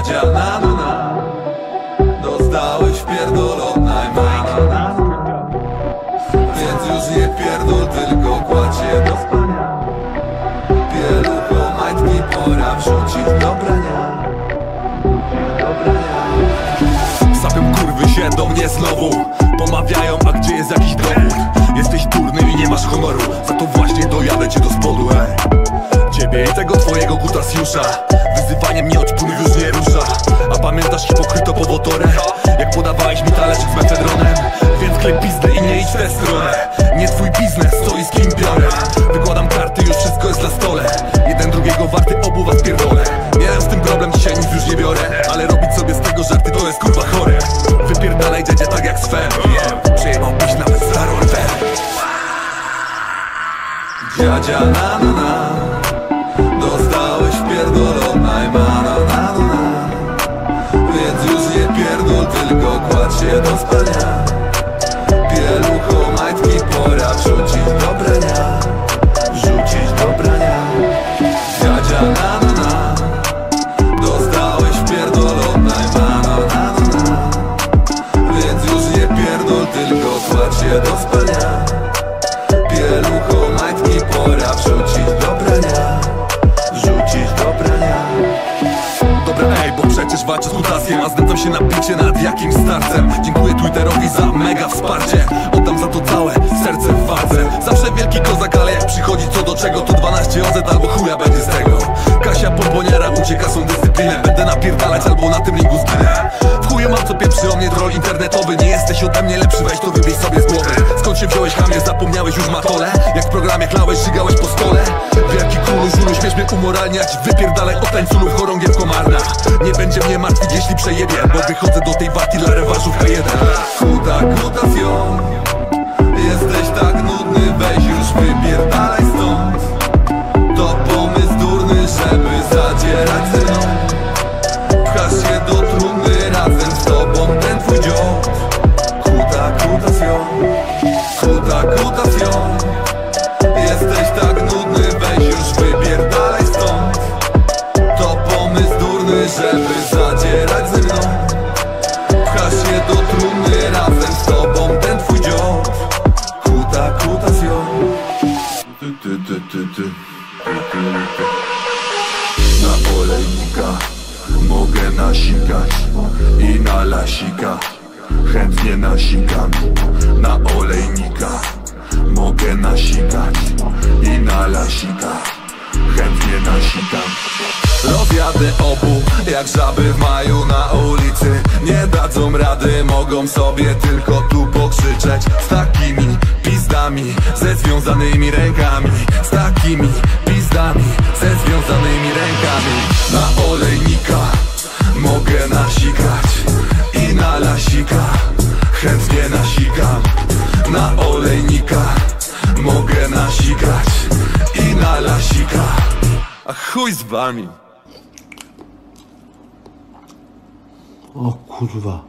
Dziadzia na na na. Dostałeś pierdol od najmana. Więc już nie pierdol, tylko kładź się do spania. Pielucho, majtki, pora wrzucić do brania Sapią kurwy się do mnie znowu Pomawiają, a gdzie jest jakiś dowód? Jesteś durny i nie masz honoru Za to właśnie dojadę cię do spodu, ej. Ciebie i tego twojego kutasjusza Wyzywanie mnie od płynów już nie rusza. A pamiętasz hipokryto powotorę? Jak podawałeś mi talerzyk z mefedronem? Więc klep pizdę i nie idź w stronę jak sfer Wiem, przejebałbyś nawet starą rwę Dziadzia na na na. Dostałeś pierdol od najmana na na na. Więc już nie pierdol, tylko kładź się do spania tylko kładź się do spania. Pielucho, majtki, pora wrzucić do brania Wrzucić do brania Dobra ej, bo przecież walczę z kutaskiem A znęcam się na picie nad jakimś starcem. Dziękuję Twitterowi za mega wsparcie. Oddam za to całe serce w walce Zawsze wielki kozak, ale jak przychodzi co do czego To 12 OZ albo chuja będzie z tego. Kasia pomponiera ucieka są dyscyplinę. Będę napierdalać albo na tym ringu zginę chuju mam co pieprzy o mnie troll internetowy. Nie jesteś ode mnie lepszy, weź to wybij sobie z głowy. Skąd się wziąłeś hamie, zapomniałeś już matole? Jak w programie klałeś, żygałeś po stole? Wielki królu, żulu, śmiesz mnie umoralniać? Wypierdalaj od tańculów chorągiew komarna Nie będzie mnie martwić, jeśli przejebie Bo wychodzę do tej walki dla rewanżu w K1 Chuda kutacją Jesteś tak nudny, weź już wypierdalaj stąd. To pomysł durny, żeby zadzierać ty, ty, ty. Na olejnika mogę nasikać i na lasika. Chętnie nasikam. Na olejnika mogę nasikać i na lasika. Chętnie nasikam. Rozjadę obu jak żaby w maju na ulicy. Nie dadzą rady, mogą sobie tylko tu pokrzyczeć. Z takimi pizdami, ze związanymi rękami Z takimi pizdami, ze związanymi rękami. Na olejnika mogę nasikać i na lasika chętnie nasikam. Na olejnika mogę nasikać i na lasika. A chuj z wami. O kurwa.